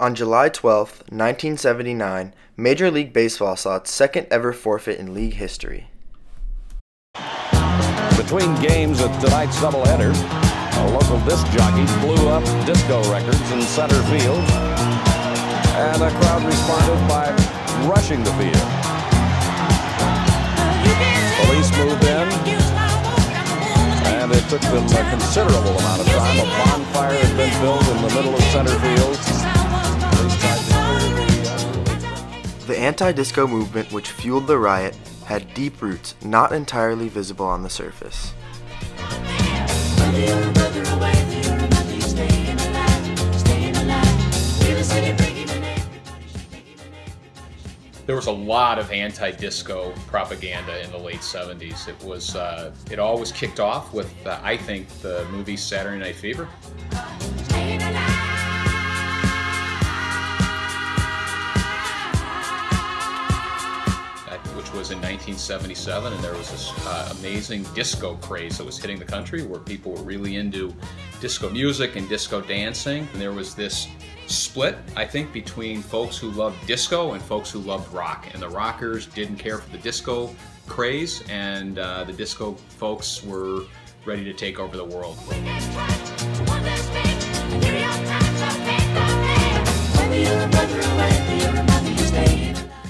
On July 12, 1979, Major League Baseball saw its second ever forfeit in league history. Between games of tonight's doubleheader, a local disc jockey blew up disco records in center field, and a crowd responded by rushing the field. Police moved in, and it took them a considerable amount of time. A bonfire had been built in the middle of center field. The anti-disco movement which fueled the riot had deep roots not entirely visible on the surface. There was a lot of anti-disco propaganda in the late 70s. It was, uh, it all was kicked off with, uh, I think, the movie Saturday Night Fever. In 1977, and there was this uh, amazing disco craze that was hitting the country where people were really into disco music and disco dancing. And there was this split, I think, between folks who loved disco and folks who loved rock. And the rockers didn't care for the disco craze, and uh, the disco folks were ready to take over the world.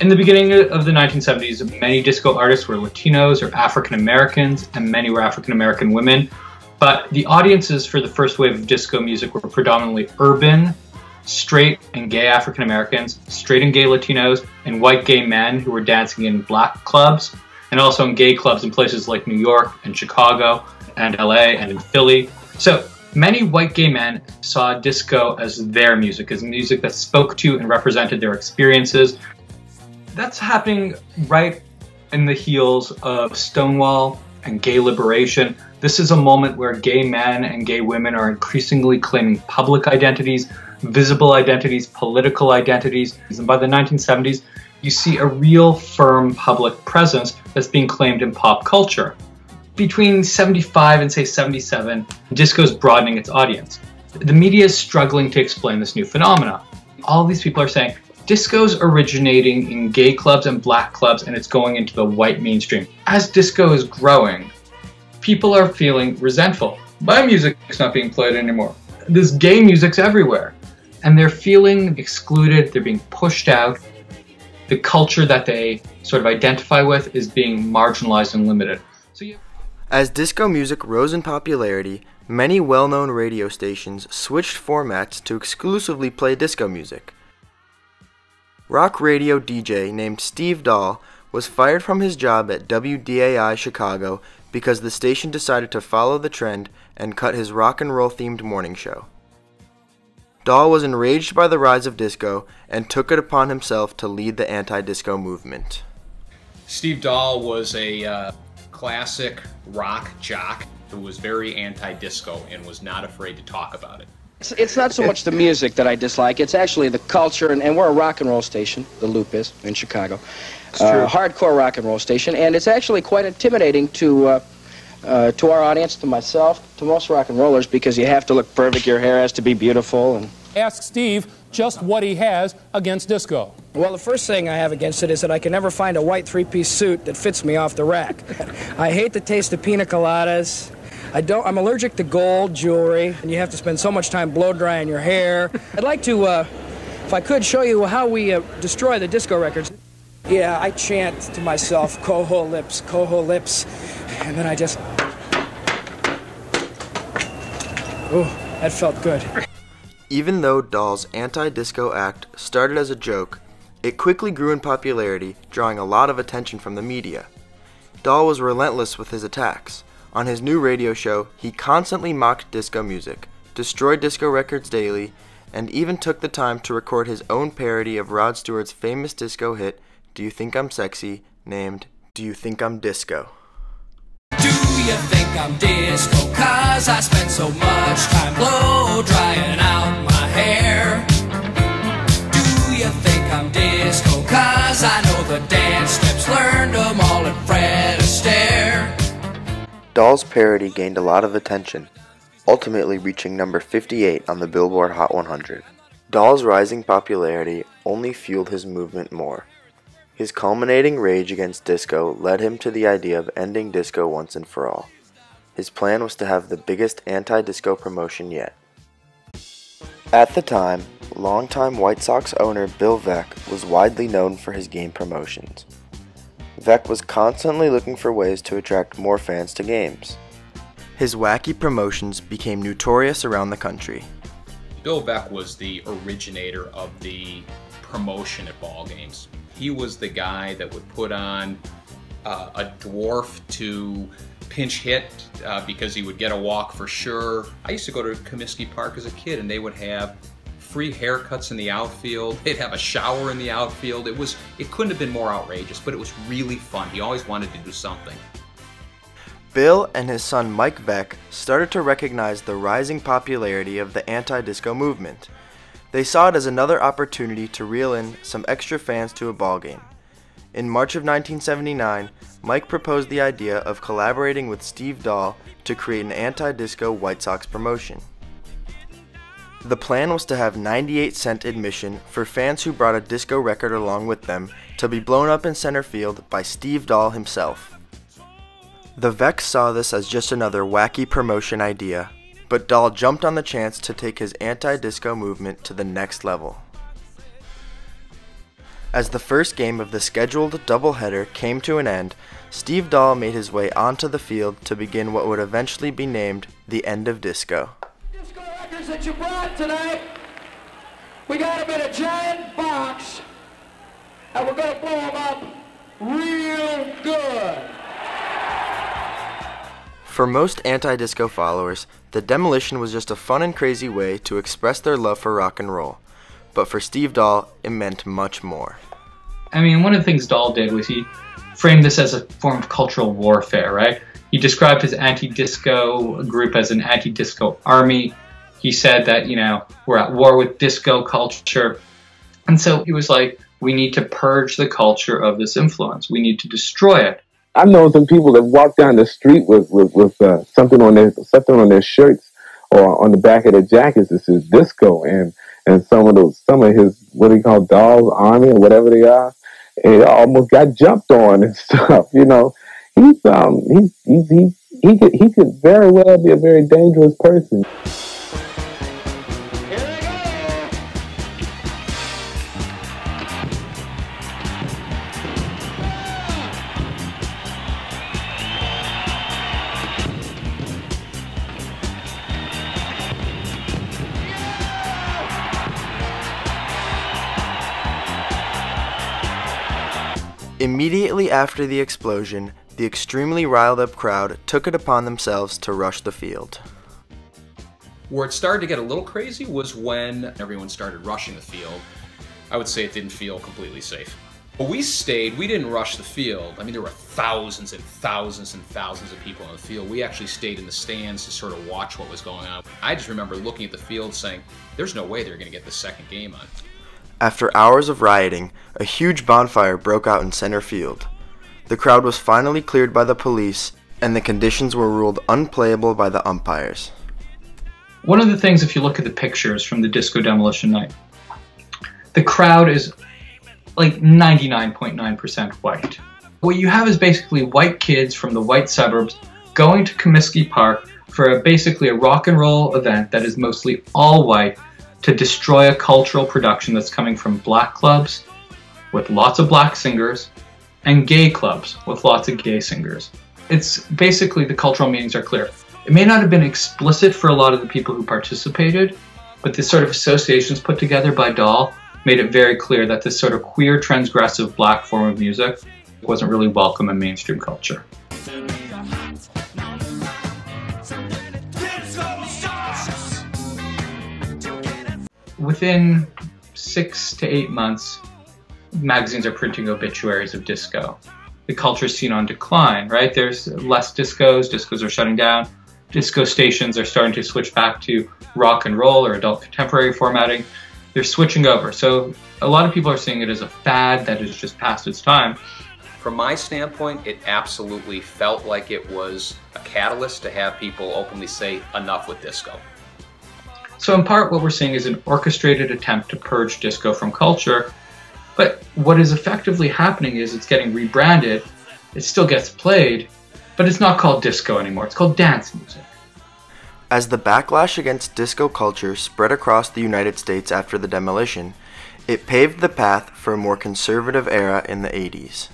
In the beginning of the 1970s, many disco artists were Latinos or African Americans, and many were African American women. But the audiences for the first wave of disco music were predominantly urban, straight and gay African Americans, straight and gay Latinos, and white gay men who were dancing in black clubs, and also in gay clubs in places like New York and Chicago and LA and in Philly. So many white gay men saw disco as their music, as music that spoke to and represented their experiences, that's happening right in the heels of Stonewall and gay liberation. This is a moment where gay men and gay women are increasingly claiming public identities, visible identities, political identities. And by the 1970s, you see a real firm public presence that's being claimed in pop culture. Between 75 and say 77, disco is broadening its audience. The media is struggling to explain this new phenomena. All these people are saying, disco's originating in gay clubs and black clubs and it's going into the white mainstream. As disco is growing, people are feeling resentful. My music's not being played anymore. This gay music's everywhere. And they're feeling excluded, they're being pushed out. The culture that they sort of identify with is being marginalized and limited. So yeah. As disco music rose in popularity, many well-known radio stations switched formats to exclusively play disco music. Rock radio DJ named Steve Dahl was fired from his job at WDAI Chicago because the station decided to follow the trend and cut his rock and roll themed morning show. Dahl was enraged by the rise of disco and took it upon himself to lead the anti disco movement. Steve Dahl was a uh, classic rock jock who was very anti disco and was not afraid to talk about it. It's, it's not so much the music that I dislike. It's actually the culture, and, and we're a rock and roll station, the Loop is, in Chicago. Uh, hardcore rock and roll station, and it's actually quite intimidating to, uh, uh, to our audience, to myself, to most rock and rollers, because you have to look perfect, your hair has to be beautiful. and. Ask Steve just what he has against disco. Well, the first thing I have against it is that I can never find a white three-piece suit that fits me off the rack. I hate the taste of pina coladas. I don't. I'm allergic to gold jewelry, and you have to spend so much time blow drying your hair. I'd like to, uh, if I could, show you how we uh, destroy the disco records. Yeah, I chant to myself, coho lips, coho lips, and then I just. Oh, that felt good. Even though Dahl's anti-disco act started as a joke, it quickly grew in popularity, drawing a lot of attention from the media. Dahl was relentless with his attacks. On his new radio show, he constantly mocked disco music, destroyed disco records daily, and even took the time to record his own parody of Rod Stewart's famous disco hit, Do You Think I'm Sexy, named Do You Think I'm Disco. Do you think I'm disco? Cause I so much time blow drying out my hair. Do you think I'm disco? Cause I know the dance Dahl's parody gained a lot of attention, ultimately reaching number 58 on the Billboard Hot 100. Dahl's rising popularity only fueled his movement more. His culminating rage against disco led him to the idea of ending disco once and for all. His plan was to have the biggest anti-disco promotion yet. At the time, longtime White Sox owner Bill Veeck was widely known for his game promotions. Veeck was constantly looking for ways to attract more fans to games. His wacky promotions became notorious around the country. Bill Veeck was the originator of the promotion at ball games. He was the guy that would put on uh, a dwarf to pinch hit uh, because he would get a walk for sure. I used to go to Comiskey Park as a kid and they would have free haircuts in the outfield. They'd have a shower in the outfield. It was it couldn't have been more outrageous, but it was really fun. He always wanted to do something. Bill and his son Mike Veeck started to recognize the rising popularity of the anti-disco movement. They saw it as another opportunity to reel in some extra fans to a ballgame. In March of 1979, Mike proposed the idea of collaborating with Steve Dahl to create an anti-disco White Sox promotion. The plan was to have 98 cent admission for fans who brought a disco record along with them to be blown up in center field by Steve Dahl himself. The Veeck saw this as just another wacky promotion idea, but Dahl jumped on the chance to take his anti-disco movement to the next level. As the first game of the scheduled doubleheader came to an end, Steve Dahl made his way onto the field to begin what would eventually be named the end of disco records that you brought tonight, we got them in a giant box, and we're going to blow them up real good. For most anti-disco followers, the demolition was just a fun and crazy way to express their love for rock and roll. But for Steve Dahl, it meant much more. I mean, one of the things Dahl did was he framed this as a form of cultural warfare, right? He described his anti-disco group as an anti-disco army he said that, you know, we're at war with disco culture. And so he was like, we need to purge the culture of this influence. We need to destroy it. I've known some people that walk down the street with with, with uh, something on their something on their shirts or on the back of their jackets that says disco, and and some of those some of his what do you call Dahl's army or whatever they are, it almost got jumped on and stuff. You know, he's um he's he's he he could he could very well be a very dangerous person. Immediately after the explosion, the extremely riled up crowd took it upon themselves to rush the field. Where it started to get a little crazy was when everyone started rushing the field. I would say it didn't feel completely safe. But we stayed, we didn't rush the field. I mean, there were thousands and thousands and thousands of people on the field. We actually stayed in the stands to sort of watch what was going on. I just remember looking at the field saying, there's no way they're going to get the second game on. After hours of rioting, a huge bonfire broke out in center field. The crowd was finally cleared by the police, and the conditions were ruled unplayable by the umpires. One of the things, if you look at the pictures from the disco demolition night, the crowd is like 99.9% white. What you have is basically white kids from the white suburbs going to Comiskey Park for a, basically a rock and roll event that is mostly all white to destroy a cultural production that's coming from black clubs with lots of black singers and gay clubs with lots of gay singers. It's basically the cultural meanings are clear. It may not have been explicit for a lot of the people who participated, but the sort of associations put together by Dahl made it very clear that this sort of queer, transgressive black form of music wasn't really welcome in mainstream culture. Within six to eight months, magazines are printing obituaries of disco. The culture is seen on decline, right? There's less discos, discos are shutting down. Disco stations are starting to switch back to rock and roll or adult contemporary formatting. They're switching over. So a lot of people are seeing it as a fad that has just passed its time. From my standpoint, it absolutely felt like it was a catalyst to have people openly say enough with disco. So, in part, what we're seeing is an orchestrated attempt to purge disco from culture. But what is effectively happening is it's getting rebranded, it still gets played, but it's not called disco anymore, it's called dance music. As the backlash against disco culture spread across the United States after the demolition, it paved the path for a more conservative era in the 80s.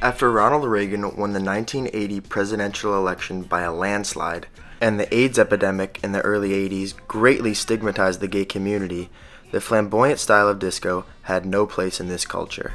After Ronald Reagan won the 1980 presidential election by a landslide, and the AIDS epidemic in the early 80s greatly stigmatized the gay community, the flamboyant style of disco had no place in this culture.